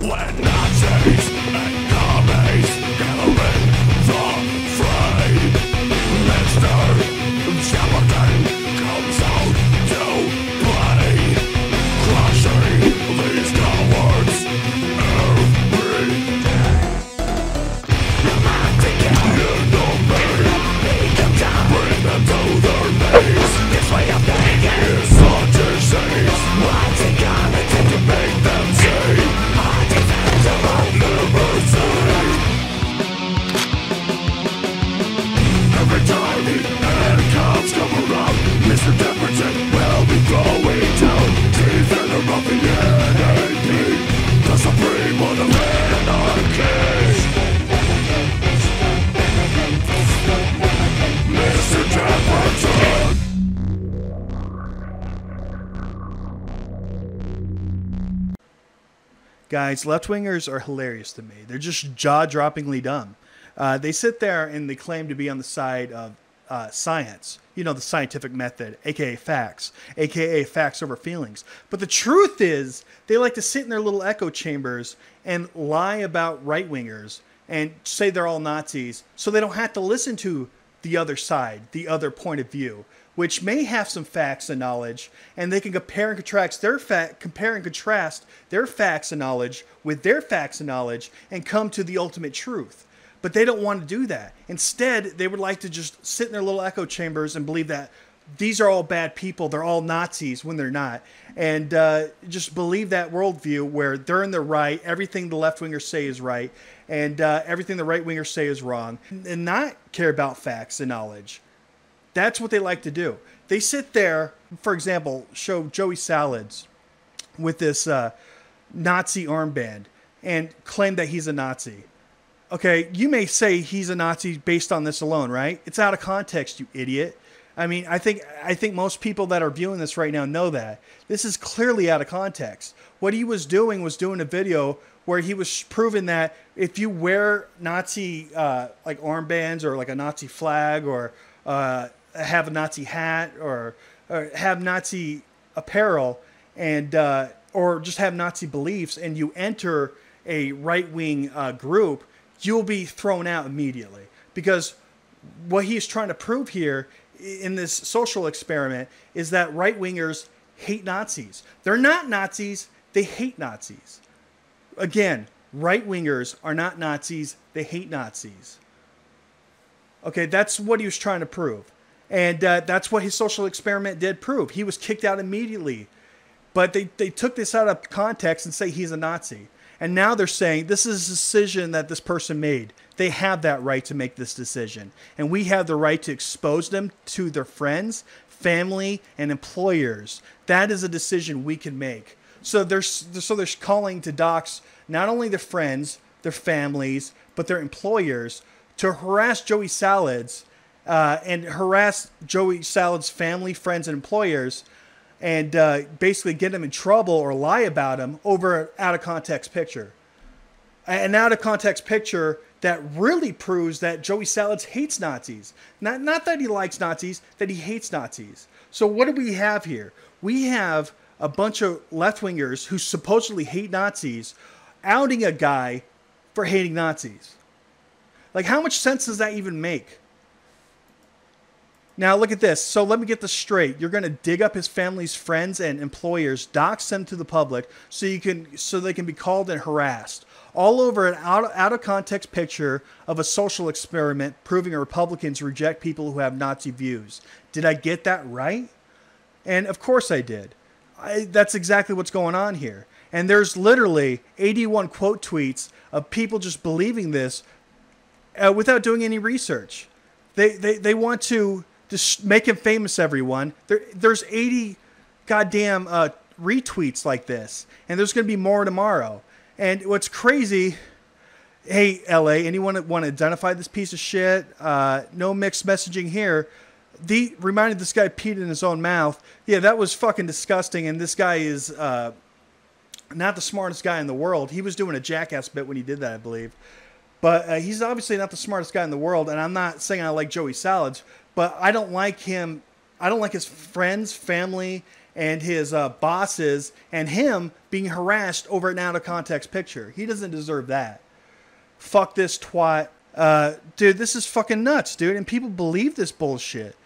When Nazis Guys, left wingers are hilarious to me. They're just jaw droppingly dumb. Uh, they sit there and they claim to be on the side of uh, science, you know, the scientific method, aka facts, aka facts over feelings. But the truth is, they like to sit in their little echo chambers and lie about right wingers and say they're all Nazis so they don't have to listen to the other side, the other point of view, which may have some facts and knowledge, and they can compare and contrast their fact, compare and contrast their facts and knowledge with their facts and knowledge, and come to the ultimate truth. But they don't want to do that. Instead, they would like to just sit in their little echo chambers and believe that these are all bad people, they're all Nazis when they're not, and uh, just believe that worldview where they're in the right, everything the left wingers say is right, and uh, everything the right wingers say is wrong, and not care about facts and knowledge. That's what they like to do. They sit there, for example, show Joey Salads with this uh, Nazi armband and claim that he's a Nazi. Okay, you may say he's a Nazi based on this alone, right? It's out of context, you idiot. I mean, I think I think most people that are viewing this right now know that this is clearly out of context. What he was doing was doing a video where he was proving that if you wear Nazi uh, like armbands or like a Nazi flag or uh, have a Nazi hat or, or have Nazi apparel and uh, or just have Nazi beliefs and you enter a right wing uh, group, you'll be thrown out immediately because what he's trying to prove here in this social experiment is that right wingers hate Nazis. They're not Nazis, they hate Nazis. Again, right wingers are not Nazis, they hate Nazis. Okay, that's what he was trying to prove. And uh, that's what his social experiment did prove. He was kicked out immediately. But they, they took this out of context and say he's a Nazi. And now they're saying this is a decision that this person made. They have that right to make this decision. And we have the right to expose them to their friends, family, and employers. That is a decision we can make. So they're, so they're calling to dox not only their friends, their families, but their employers to harass Joey Salads uh, and harass Joey Salad's family, friends, and employers and uh, basically get him in trouble or lie about him over an out of context picture. An out of context picture that really proves that Joey Salads hates Nazis. Not, not that he likes Nazis, that he hates Nazis. So, what do we have here? We have a bunch of left wingers who supposedly hate Nazis outing a guy for hating Nazis. Like, how much sense does that even make? Now look at this. So let me get this straight. You're going to dig up his family's friends and employers, dox them to the public, so you can so they can be called and harassed. All over an out, out of context picture of a social experiment proving Republicans reject people who have Nazi views. Did I get that right? And of course I did. I, that's exactly what's going on here. And there's literally 81 quote tweets of people just believing this uh, without doing any research. They, they, they want to just make him famous, everyone. There, there's 80 goddamn uh, retweets like this, and there's going to be more tomorrow. And what's crazy, hey, LA, anyone want to identify this piece of shit? Uh, no mixed messaging here. The reminded this guy peed in his own mouth. Yeah, that was fucking disgusting. And this guy is uh, not the smartest guy in the world. He was doing a jackass bit when he did that, I believe. But uh, he's obviously not the smartest guy in the world. And I'm not saying I like Joey Salads, but I don't like him. I don't like his friends, family, and his uh, bosses and him being harassed over an out of context picture. He doesn't deserve that. Fuck this twat. Uh, dude, this is fucking nuts, dude. And people believe this bullshit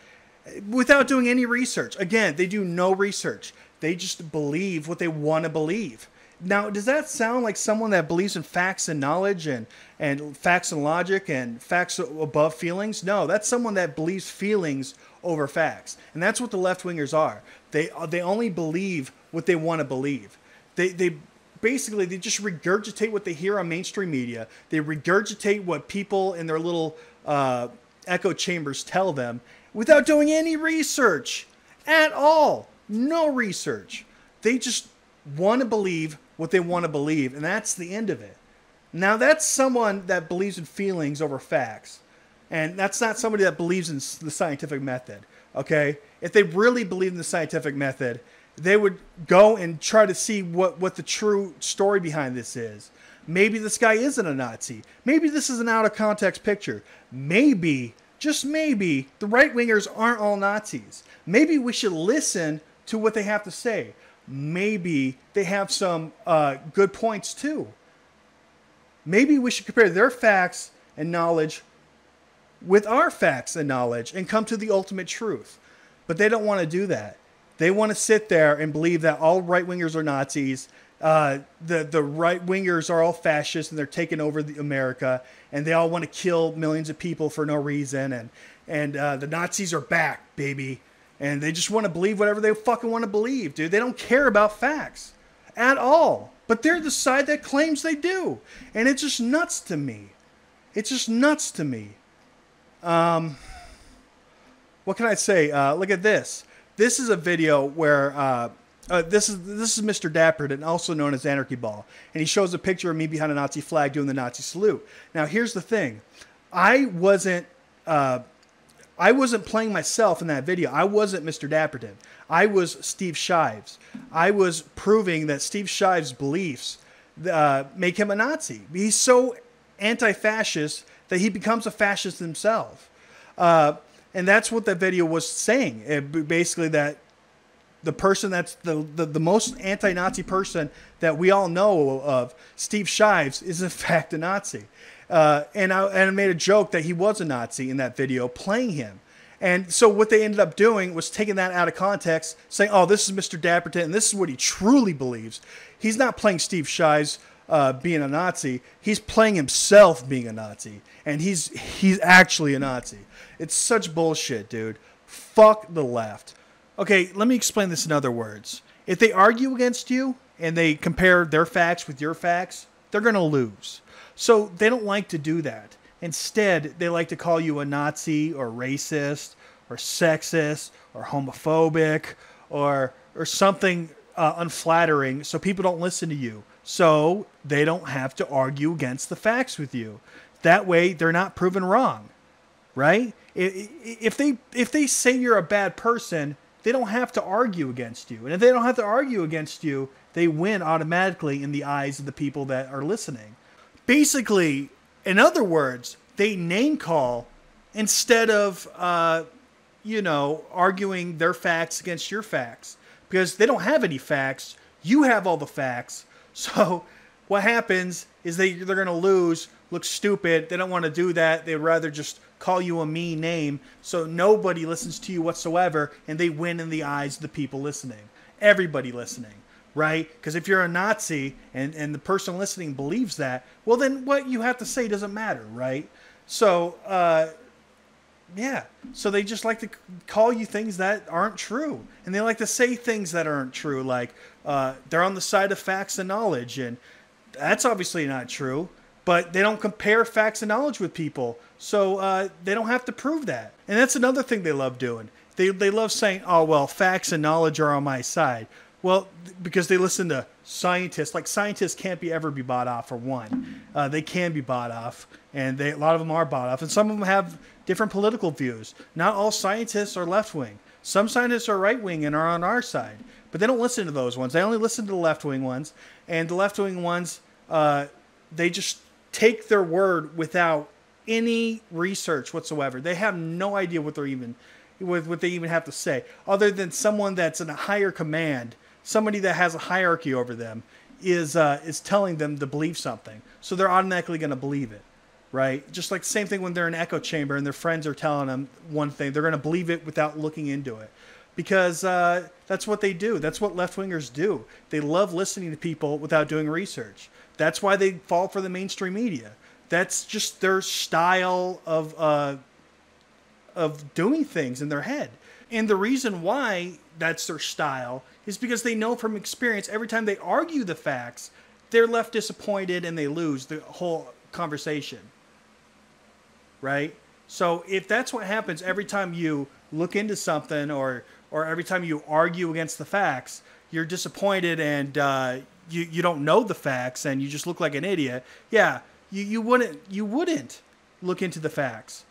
without doing any research. Again, they do no research. They just believe what they want to believe. Now, does that sound like someone that believes in facts and knowledge and, and facts and logic and facts above feelings? No, that's someone that believes feelings over facts. And that's what the left wingers are. They, they only believe what they want to believe. They, they basically they just regurgitate what they hear on mainstream media. They regurgitate what people in their little uh, echo chambers tell them without doing any research at all. No research. They just want to believe what they want to believe, and that's the end of it. Now, that's someone that believes in feelings over facts, and that's not somebody that believes in the scientific method. Okay? If they really believe in the scientific method, they would go and try to see what, what the true story behind this is. Maybe this guy isn't a Nazi. Maybe this is an out of context picture. Maybe, just maybe, the right wingers aren't all Nazis. Maybe we should listen to what they have to say maybe they have some uh, good points too. Maybe we should compare their facts and knowledge with our facts and knowledge and come to the ultimate truth. But they don't want to do that. They want to sit there and believe that all right wingers are Nazis. Uh, the the right wingers are all fascists and they're taking over the America and they all want to kill millions of people for no reason and and uh, the Nazis are back, baby and they just want to believe whatever they fucking want to believe, dude. They don't care about facts at all. But they're the side that claims they do. And it's just nuts to me. It's just nuts to me. Um, what can I say? Uh, look at this. This is a video where uh, uh, this is this is Mr. Dapperton, also known as Anarchy Ball, and he shows a picture of me behind a Nazi flag doing the Nazi salute. Now, here's the thing: I wasn't uh, I wasn't playing myself in that video. I wasn't Mr. Dapperton. I was Steve Shives. I was proving that Steve Shives' beliefs uh, make him a Nazi. He's so anti-fascist that he becomes a fascist himself. Uh, and that's what that video was saying. It, basically, that the person that's the, the, the most anti-Nazi person that we all know of, Steve Shives, is in fact a Nazi. Uh, and, I, and I made a joke that he was a Nazi in that video, playing him. And so what they ended up doing was taking that out of context, saying, "Oh, this is Mr. Dapperton, and this is what he truly believes." He's not playing Steve Shives uh, being a Nazi; he's playing himself being a Nazi, and he's he's actually a Nazi. It's such bullshit, dude. Fuck the left. Okay, let me explain this in other words. If they argue against you and they compare their facts with your facts, they're gonna lose. So they don't like to do that. Instead, they like to call you a Nazi or racist or sexist or homophobic or or something uh, unflattering so people don't listen to you. So they don't have to argue against the facts with you. That way they're not proven wrong. Right? If they if they say you're a bad person, they don't have to argue against you. And if they don't have to argue against you, they win automatically in the eyes of the people that are listening basically, in other words, they name call instead of, uh, you know, arguing their facts against your facts because they don't have any facts. You have all the facts. So what happens is they, they're going to lose, look stupid. They don't want to do that. They'd rather just call you a mean name so nobody listens to you whatsoever and they win in the eyes of the people listening. Everybody listening right? Because if you're a Nazi and, and the person listening believes that, well, then what you have to say doesn't matter, right? So, uh, yeah. So they just like to call you things that aren't true. And they like to say things that aren't true, like uh, they're on the side of facts and knowledge. And that's obviously not true. But they don't compare facts and knowledge with people. So uh, they don't have to prove that. And that's another thing they love doing. They, they love saying, oh, well, facts and knowledge are on my side. Well, because they listen to scientists. Like scientists can't be ever be bought off. For one, uh, they can be bought off, and they, a lot of them are bought off, and some of them have different political views. Not all scientists are left wing. Some scientists are right wing and are on our side, but they don't listen to those ones. They only listen to the left wing ones, and the left wing ones, uh, they just take their word without any research whatsoever. They have no idea what they're even with what they even have to say, other than someone that's in a higher command, somebody that has a hierarchy over them, is uh, is telling them to believe something. So they're automatically going to believe it, right? Just like same thing when they're in echo chamber and their friends are telling them one thing, they're going to believe it without looking into it, because uh, that's what they do. That's what left wingers do. They love listening to people without doing research. That's why they fall for the mainstream media. That's just their style of uh, of doing things in their head. And the reason why that's their style is because they know from experience every time they argue the facts, they're left disappointed and they lose the whole conversation. Right? So if that's what happens every time you look into something or or every time you argue against the facts, you're disappointed and uh, you you don't know the facts and you just look like an idiot. Yeah, you, you wouldn't you wouldn't look into the facts.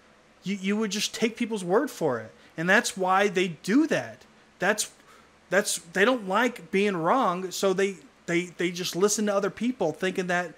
You you would just take people's word for it. And that's why they do that. That's that's they don't like being wrong, so they they they just listen to other people thinking that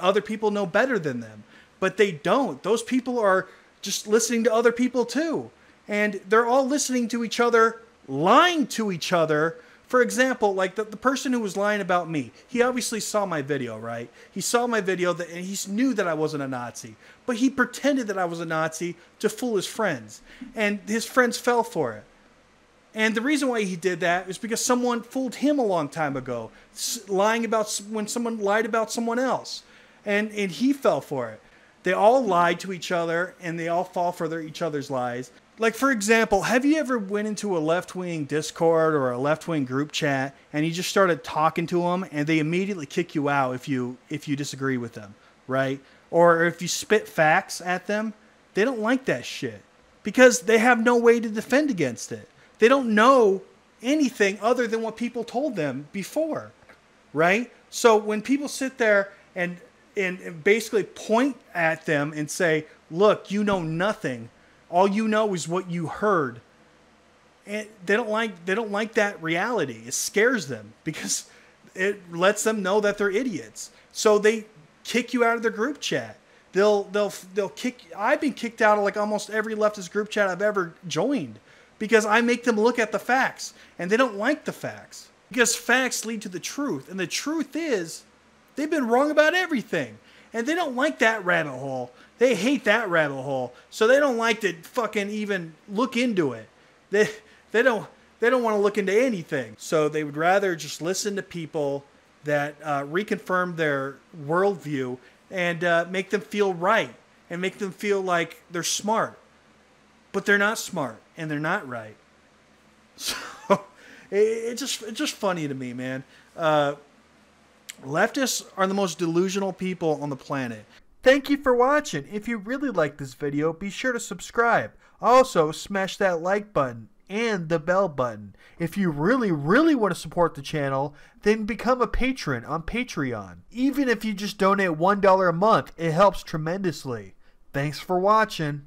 other people know better than them. But they don't. Those people are just listening to other people too. And they're all listening to each other, lying to each other for example, like the, the person who was lying about me, he obviously saw my video, right? He saw my video that, and he knew that I wasn't a Nazi, but he pretended that I was a Nazi to fool his friends, and his friends fell for it. And the reason why he did that is because someone fooled him a long time ago, lying about when someone lied about someone else, and and he fell for it. They all lied to each other, and they all fall for their, each other's lies like for example, have you ever went into a left-wing Discord or a left-wing group chat and you just started talking to them and they immediately kick you out if you if you disagree with them, right? Or if you spit facts at them, they don't like that shit because they have no way to defend against it. They don't know anything other than what people told them before, right? So when people sit there and and basically point at them and say, "Look, you know nothing." All you know is what you heard. And they don't like they don't like that reality. It scares them because it lets them know that they're idiots. So they kick you out of their group chat. They'll they'll they'll kick I've been kicked out of like almost every leftist group chat I've ever joined because I make them look at the facts and they don't like the facts. Because facts lead to the truth and the truth is they've been wrong about everything. And they don't like that rabbit hole. They hate that rabbit hole, so they don't like to fucking even look into it. They they don't they don't want to look into anything. So they would rather just listen to people that uh, reconfirm their worldview and uh, make them feel right and make them feel like they're smart, but they're not smart and they're not right. So it, it just it's just funny to me, man. Uh, leftists are the most delusional people on the planet. Thank you for watching. If you really like this video, be sure to subscribe. Also, smash that like button and the bell button. If you really, really want to support the channel, then become a patron on Patreon. Even if you just donate $1 a month, it helps tremendously. Thanks for watching.